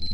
Hey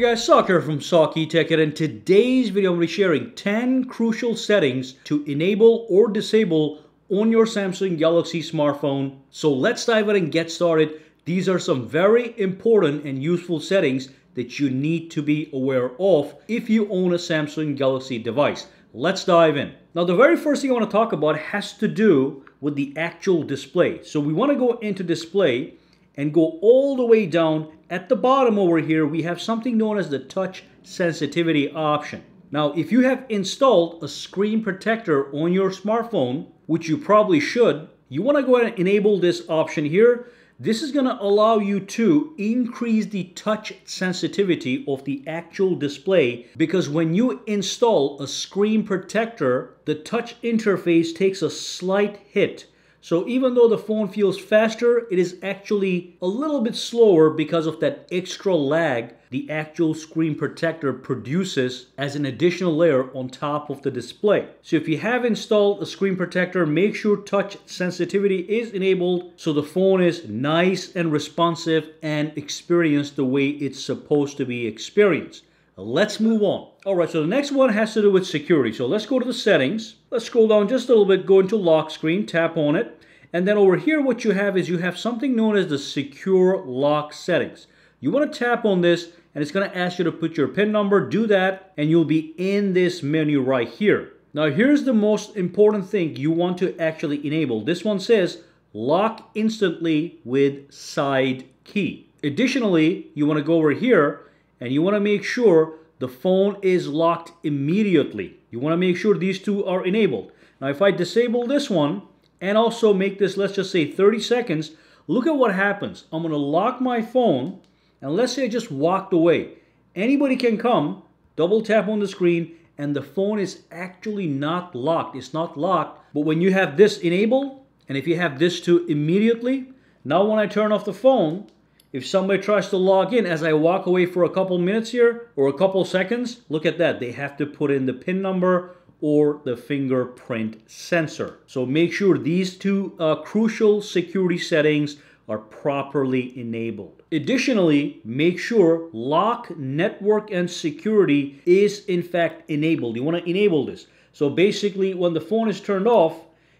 guys, Saki here from Saki Tech and in today's video I'm going to be sharing 10 crucial settings to enable or disable on your Samsung Galaxy smartphone. So let's dive in and get started. These are some very important and useful settings that you need to be aware of if you own a Samsung Galaxy device. Let's dive in. Now the very first thing I want to talk about has to do with the actual display. So we want to go into display and go all the way down. At the bottom over here, we have something known as the touch sensitivity option. Now, if you have installed a screen protector on your smartphone, which you probably should, you want to go ahead and enable this option here. This is going to allow you to increase the touch sensitivity of the actual display because when you install a screen protector, the touch interface takes a slight hit so even though the phone feels faster, it is actually a little bit slower because of that extra lag the actual screen protector produces as an additional layer on top of the display. So if you have installed a screen protector, make sure touch sensitivity is enabled so the phone is nice and responsive and experienced the way it's supposed to be experienced. Let's move on. All right, so the next one has to do with security. So let's go to the settings. Let's scroll down just a little bit, go into lock screen, tap on it. And then over here, what you have is you have something known as the secure lock settings. You want to tap on this and it's going to ask you to put your PIN number, do that, and you'll be in this menu right here. Now here's the most important thing you want to actually enable. This one says lock instantly with side key. Additionally, you want to go over here and you want to make sure the phone is locked immediately. You want to make sure these two are enabled. Now if I disable this one and also make this, let's just say 30 seconds, look at what happens. I'm going to lock my phone and let's say I just walked away. Anybody can come, double tap on the screen and the phone is actually not locked. It's not locked. But when you have this enabled and if you have this too immediately, now when I turn off the phone, if somebody tries to log in as I walk away for a couple minutes here or a couple seconds, look at that. They have to put in the PIN number or the fingerprint sensor. So make sure these two uh, crucial security settings are properly enabled. Additionally, make sure lock, network, and security is in fact enabled. You want to enable this. So basically, when the phone is turned off,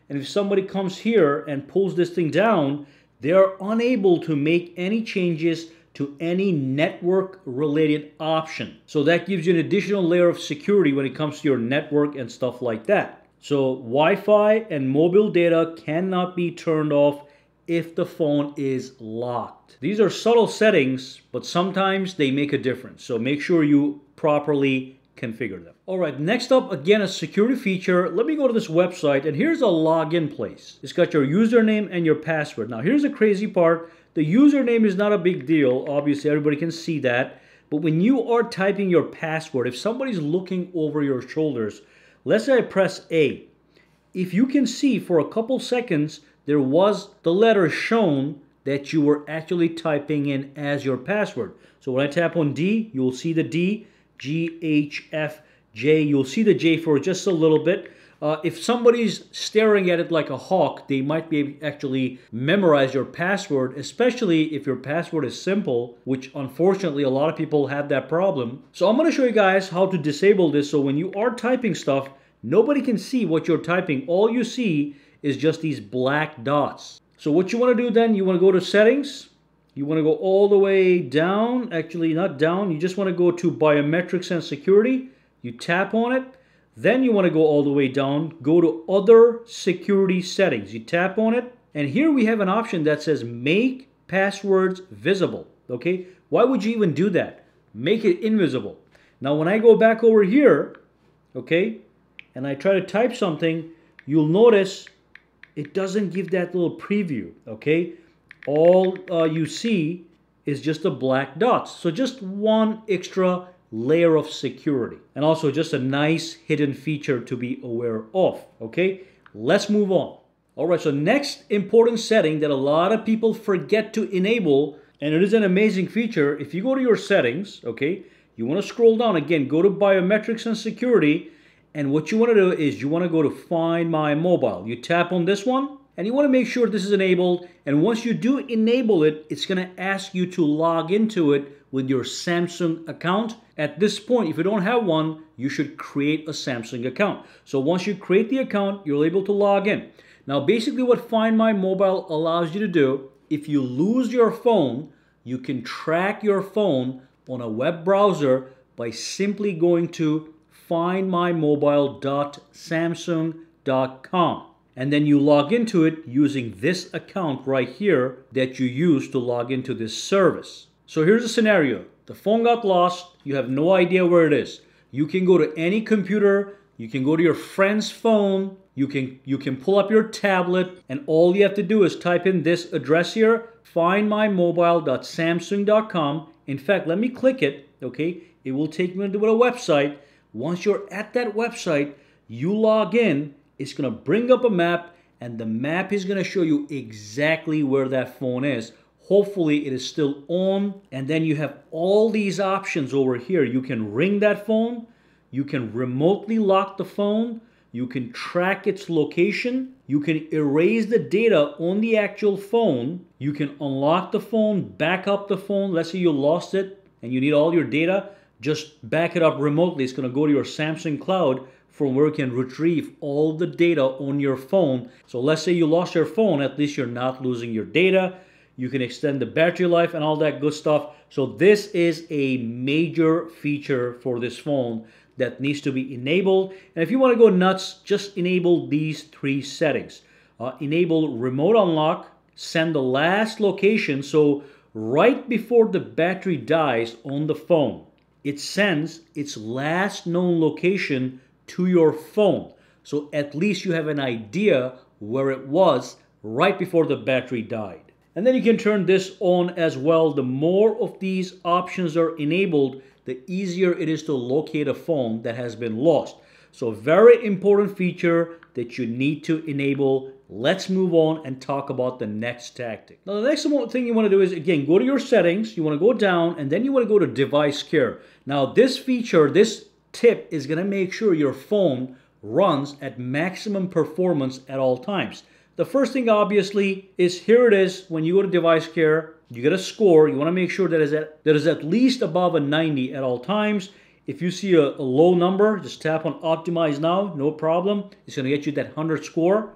and if somebody comes here and pulls this thing down, they are unable to make any changes to any network related option. So that gives you an additional layer of security when it comes to your network and stuff like that. So Wi-Fi and mobile data cannot be turned off if the phone is locked. These are subtle settings, but sometimes they make a difference. So make sure you properly configure them. All right, next up, again, a security feature. Let me go to this website, and here's a login place. It's got your username and your password. Now, here's the crazy part. The username is not a big deal. Obviously, everybody can see that. But when you are typing your password, if somebody's looking over your shoulders, let's say I press A. If you can see for a couple seconds, there was the letter shown that you were actually typing in as your password. So when I tap on D, you will see the D. G, H, F, J. You'll see the J for just a little bit. Uh, if somebody's staring at it like a hawk, they might be actually memorize your password, especially if your password is simple, which unfortunately a lot of people have that problem. So I'm going to show you guys how to disable this so when you are typing stuff, nobody can see what you're typing. All you see is just these black dots. So what you want to do then, you want to go to settings, you want to go all the way down, actually not down, you just want to go to biometrics and security. You tap on it, then you want to go all the way down, go to other security settings. You tap on it, and here we have an option that says make passwords visible. Okay, why would you even do that? Make it invisible. Now when I go back over here, okay, and I try to type something, you'll notice it doesn't give that little preview, okay? All uh, you see is just the black dots. So just one extra layer of security. And also just a nice hidden feature to be aware of, okay? Let's move on. All right, so next important setting that a lot of people forget to enable, and it is an amazing feature. If you go to your settings, okay, you want to scroll down again, go to biometrics and security, And what you want to do is you want to go to Find My Mobile. You tap on this one and you want to make sure this is enabled. And once you do enable it, it's going to ask you to log into it with your Samsung account. At this point, if you don't have one, you should create a Samsung account. So once you create the account, you're able to log in. Now, basically what Find My Mobile allows you to do, if you lose your phone, you can track your phone on a web browser by simply going to findmymobile.samsung.com. And then you log into it using this account right here that you use to log into this service. So here's a scenario. The phone got lost. You have no idea where it is. You can go to any computer. You can go to your friend's phone. You can, you can pull up your tablet and all you have to do is type in this address here, findmymobile.samsung.com. In fact, let me click it, okay? It will take me to a website. Once you're at that website, you log in, it's gonna bring up a map and the map is gonna show you exactly where that phone is. Hopefully it is still on and then you have all these options over here. You can ring that phone, you can remotely lock the phone, you can track its location, you can erase the data on the actual phone, you can unlock the phone, back up the phone. Let's say you lost it and you need all your data, just back it up remotely. It's going to go to your Samsung cloud from where you can retrieve all the data on your phone. So let's say you lost your phone, at least you're not losing your data. You can extend the battery life and all that good stuff. So this is a major feature for this phone that needs to be enabled. And if you want to go nuts, just enable these three settings. Uh, enable remote unlock, send the last location. So right before the battery dies on the phone, it sends its last known location to your phone. So at least you have an idea where it was right before the battery died. And then you can turn this on as well. The more of these options are enabled, the easier it is to locate a phone that has been lost. So very important feature that you need to enable. Let's move on and talk about the next tactic. Now the next thing you want to do is again, go to your settings, you want to go down and then you want to go to device care. Now this feature, this tip is going to make sure your phone runs at maximum performance at all times. The first thing obviously is here it is when you go to device care, you get a score. You want to make sure that is at, that is at least above a 90 at all times. If you see a, a low number, just tap on optimize now, no problem. It's going to get you that 100 score.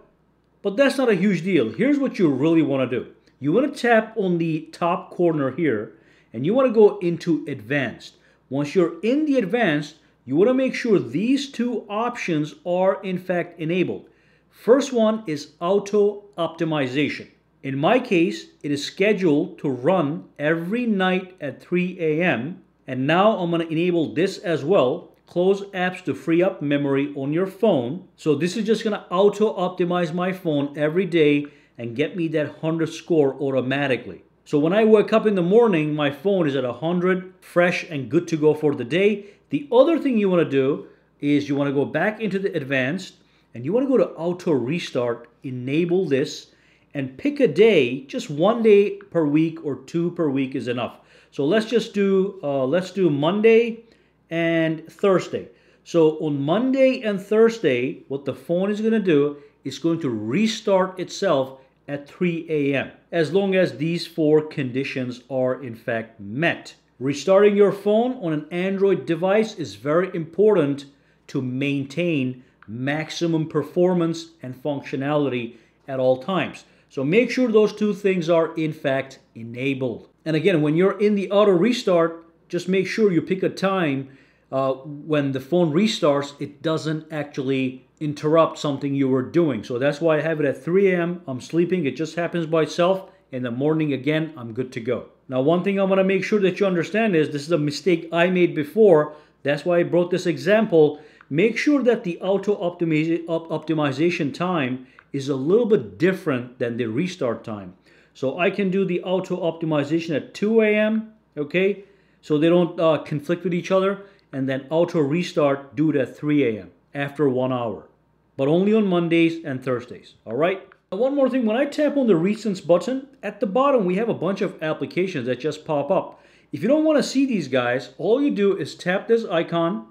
But that's not a huge deal. Here's what you really want to do. You want to tap on the top corner here and you want to go into advanced. Once you're in the advanced, you want to make sure these two options are in fact enabled. First one is auto optimization. In my case, it is scheduled to run every night at 3 a.m. And now I'm going to enable this as well. Close apps to free up memory on your phone. So this is just going to auto optimize my phone every day and get me that 100 score automatically. So when I wake up in the morning, my phone is at 100, fresh and good to go for the day. The other thing you want to do is you want to go back into the advanced and you want to go to auto restart, enable this, and pick a day, just one day per week or two per week is enough. So let's just do, uh, let's do Monday and Thursday. So on Monday and Thursday, what the phone is going to do is going to restart itself at 3 a.m. as long as these four conditions are in fact met. Restarting your phone on an Android device is very important to maintain maximum performance and functionality at all times. So make sure those two things are in fact enabled. And again, when you're in the auto restart, just make sure you pick a time uh, when the phone restarts, it doesn't actually interrupt something you were doing. So that's why I have it at 3 a.m. I'm sleeping. It just happens by itself. In the morning again, I'm good to go. Now, one thing I want to make sure that you understand is this is a mistake I made before. That's why I brought this example Make sure that the auto optimization time is a little bit different than the restart time. So I can do the auto optimization at 2 a.m. Okay, so they don't uh, conflict with each other, and then auto restart do it at 3 a.m. after one hour, but only on Mondays and Thursdays. All right. Uh, one more thing, when I tap on the recents button at the bottom, we have a bunch of applications that just pop up. If you don't want to see these guys, all you do is tap this icon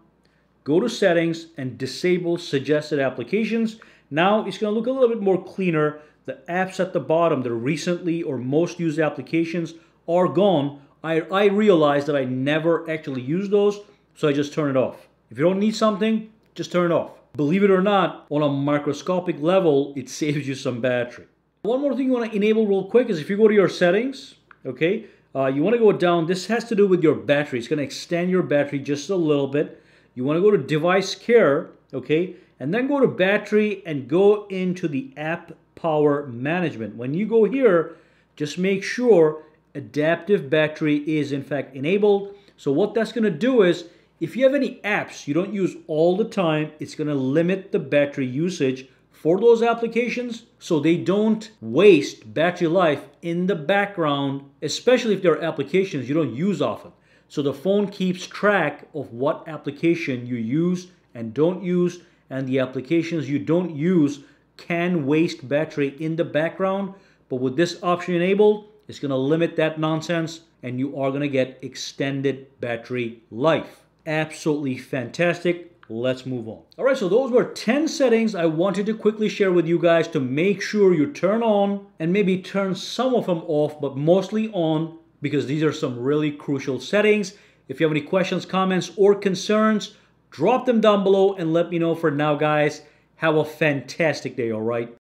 go to settings and disable suggested applications. Now it's going to look a little bit more cleaner. The apps at the bottom, the recently or most used applications are gone. I, I realized that I never actually use those, so I just turn it off. If you don't need something, just turn it off. Believe it or not, on a microscopic level, it saves you some battery. One more thing you want to enable real quick is if you go to your settings, okay, uh, you want to go down. This has to do with your battery. It's going to extend your battery just a little bit. You want to go to device care, okay, and then go to battery and go into the app power management. When you go here, just make sure adaptive battery is in fact enabled. So what that's going to do is if you have any apps you don't use all the time, it's going to limit the battery usage for those applications so they don't waste battery life in the background, especially if there are applications you don't use often. So the phone keeps track of what application you use and don't use, and the applications you don't use can waste battery in the background. But with this option enabled, it's going to limit that nonsense and you are going to get extended battery life. Absolutely fantastic. Let's move on. All right, so those were 10 settings I wanted to quickly share with you guys to make sure you turn on and maybe turn some of them off, but mostly on because these are some really crucial settings. If you have any questions, comments, or concerns, drop them down below and let me know for now, guys. Have a fantastic day, all right?